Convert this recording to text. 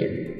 here.